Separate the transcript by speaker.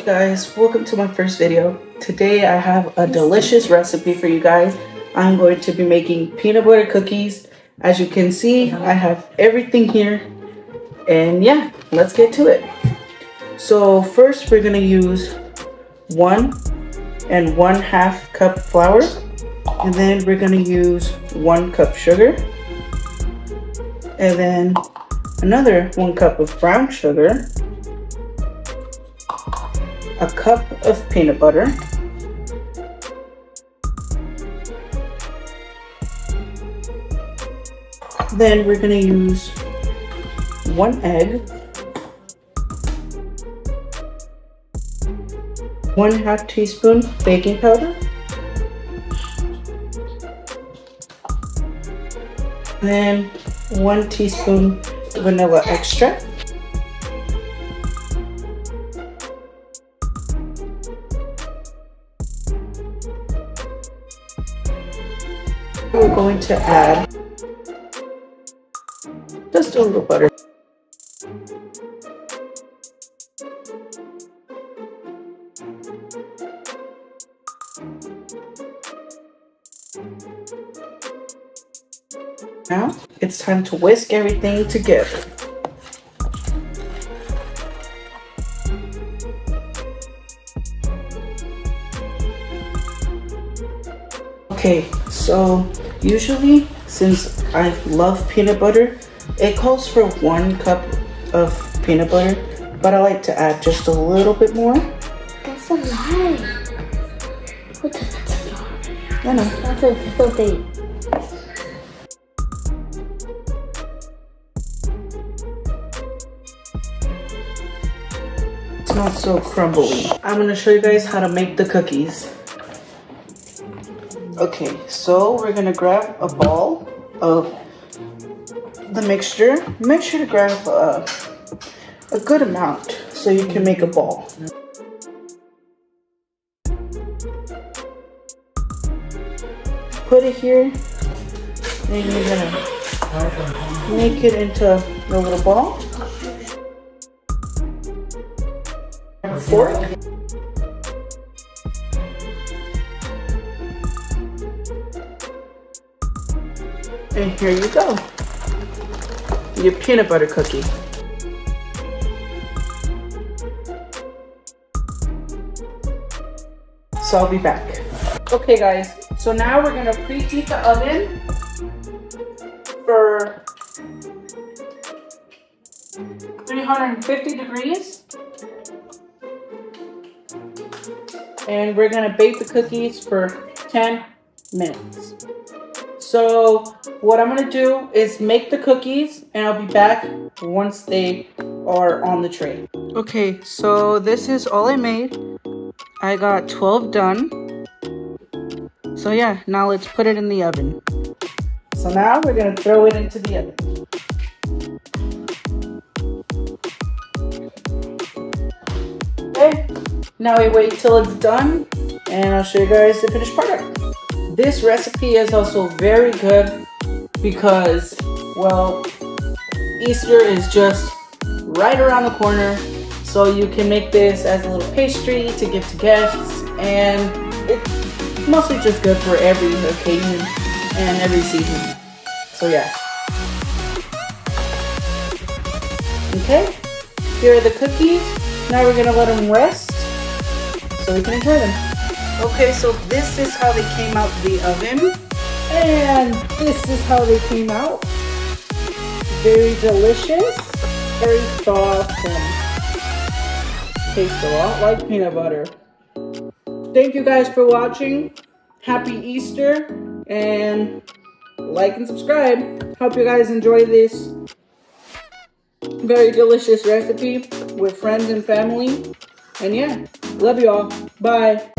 Speaker 1: guys, welcome to my first video. Today I have a delicious recipe for you guys. I'm going to be making peanut butter cookies. As you can see, I have everything here. And yeah, let's get to it. So first we're gonna use one and one half cup flour. And then we're gonna use one cup sugar. And then another one cup of brown sugar a cup of peanut butter, then we're going to use one egg, one half teaspoon baking powder, then one teaspoon vanilla extract, we're going to add just a little butter. Now it's time to whisk everything together. Okay, so usually since I love peanut butter, it calls for one cup of peanut butter, but I like to add just a little bit more.
Speaker 2: That's a lie. What the, that's a lie.
Speaker 1: I know.
Speaker 2: That's a filthy.
Speaker 1: It's not so crumbly. I'm gonna show you guys how to make the cookies. Okay, so we're gonna grab a ball of the mixture. Make sure to grab a, a good amount so you can make a ball. Put it here, and you're gonna make it into a little ball. Fork. And here you go. Your peanut butter cookie. So I'll be back. Okay guys, so now we're gonna preheat the oven for 350 degrees. And we're gonna bake the cookies for 10 minutes. So what I'm gonna do is make the cookies and I'll be back once they are on the tray. Okay, so this is all I made. I got 12 done. So yeah, now let's put it in the oven. So now we're gonna throw it into the oven. Okay, now we wait till it's done and I'll show you guys the finished product. This recipe is also very good because, well, Easter is just right around the corner. So you can make this as a little pastry to give to guests and it's mostly just good for every occasion and every season. So yeah. Okay, here are the cookies. Now we're gonna let them rest so we can enjoy them. Okay, so this is how they came out the oven. And this is how they came out. Very delicious, very soft, and tastes a lot like peanut butter. Thank you guys for watching. Happy Easter, and like and subscribe. Hope you guys enjoy this very delicious recipe with friends and family. And yeah, love you all. Bye.